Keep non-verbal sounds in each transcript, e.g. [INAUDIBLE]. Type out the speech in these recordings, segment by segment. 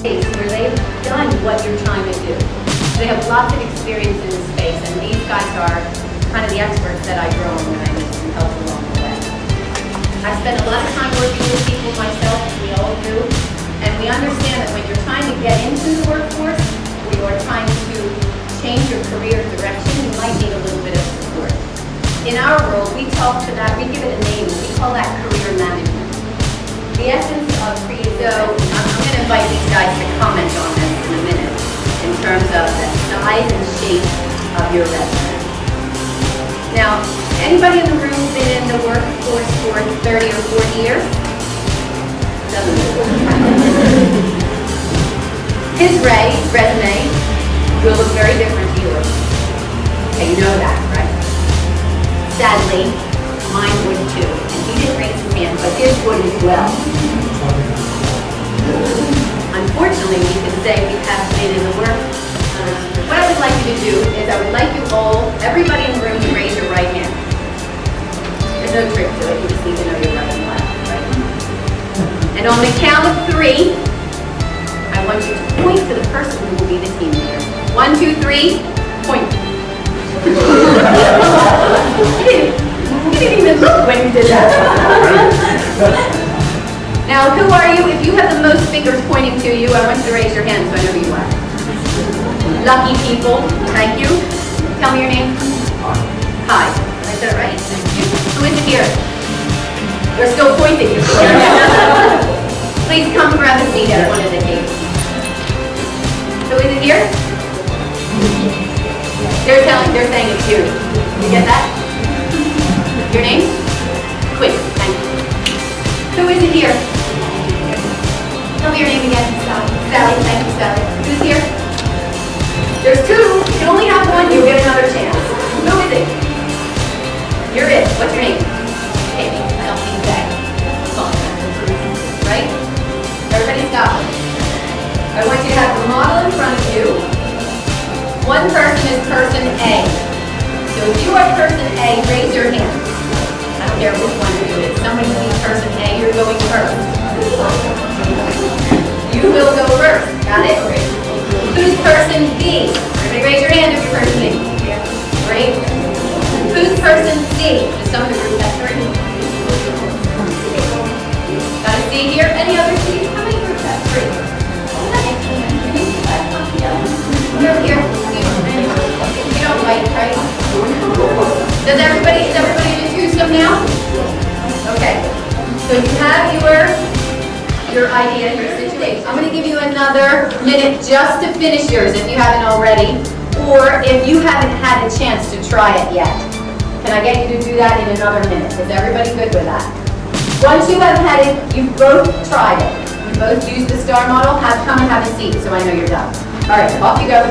space where they've done what you're trying to do. They have lots of experience in the space, and these guys are kind of the experts that I on when I help along the way. I spend a lot of time working with people myself, we all do, and we understand that when you're trying to get into the workforce, or you are trying to change your career direction, you might need a little bit of support. In our world, we talk to that, we give it a name, we call that career management. The essence of create, so size and shape of your resume. Now, anybody in the room been in the workforce for 30 or 40 years? [LAUGHS] His Ray, resume will look very different to yours. Okay, you know that, right? Sadly, mine would too. And he didn't raise his hand, but his would as well. Unfortunately, we can say we have been in the work. What I would like you to do is I would like you all, everybody in the room, to raise your right hand. There's no trick to it. You just need to know your right and left? And on the count of three, I want you to point to the person who will be the team leader. One, two, three, point. you didn't even look when you did that. now, who are you? If you have the most fingers pointing to you, I want you to raise your hand so I know who you are. Lucky people, thank you. Tell me your name. Hi. I said it right? Thank you. Who is it here? You're still pointing. [LAUGHS] Please come grab a seat at one of the tables. Who is it here? They're telling, they're saying it's you. There's two. You can only have one. You get another chance. Who is it? You're it. What's your name? Amy. Something back. Right? Everybody's got one. I want you to have the model in front of you. One person is person A. So if you are person A, raise your hand. I don't care which one you is. Somebody sees person C? Just the group that's three. Got a C here? Any other C's? How many groups have three? Over here. You don't like, right? Does everybody, is everybody in a twosome now? Okay. So you have your, your idea, your situation. I'm going to give you another minute just to finish yours if you haven't already, or if you haven't had a chance to try it yet. Can I get you to do that in another minute? Is everybody good with that? Once you have had it, you've both tried it. You both used the STAR model. Have come and have a seat so I know you're done. All right, off you go.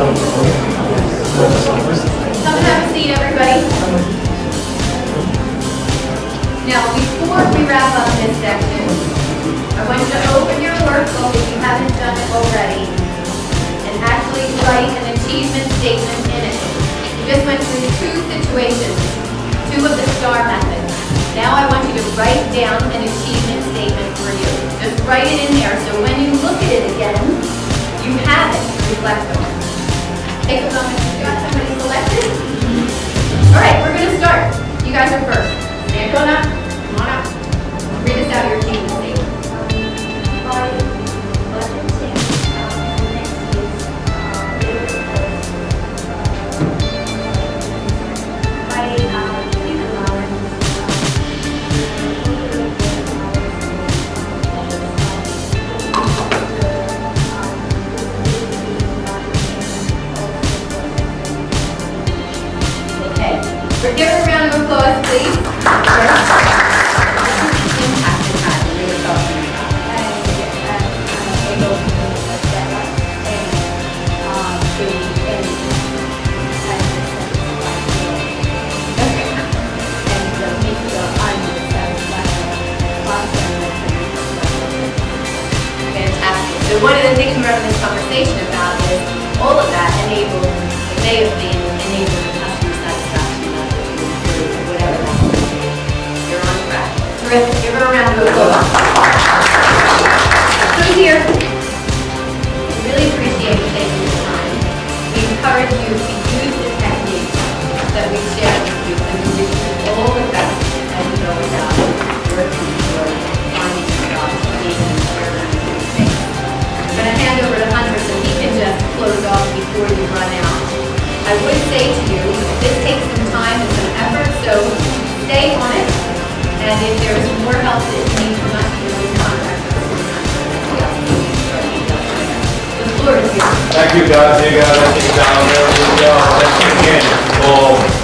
Come have a seat, everybody. Now, before we wrap up this section, I want you to open your workbook if you haven't done it already and actually write an achievement statement in it. You just went through two situations, two of the STAR methods. Now I want you to write down an achievement statement for you. Just write it in there so when you look at it again, you have it to reflect on. Take a moment. You one of the things we're having this conversation about is all of that enables, they I would say to you, this takes some time and some effort, so stay on it. And if there's more help that you need from us, you will contact us. The floor is yours. Thank you guys. You guys are down there. Thank you again.